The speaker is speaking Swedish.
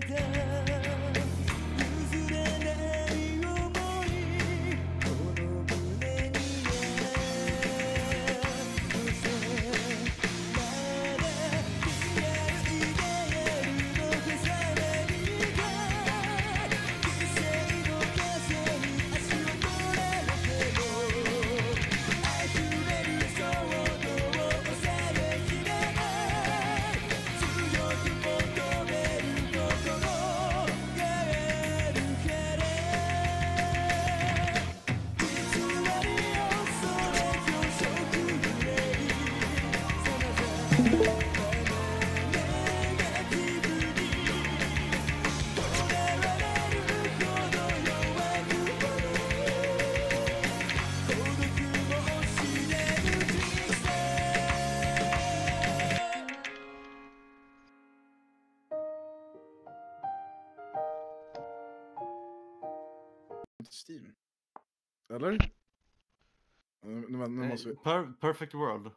together Steam. Eller? Nu, nu, nu måste vi... Per Perfect World.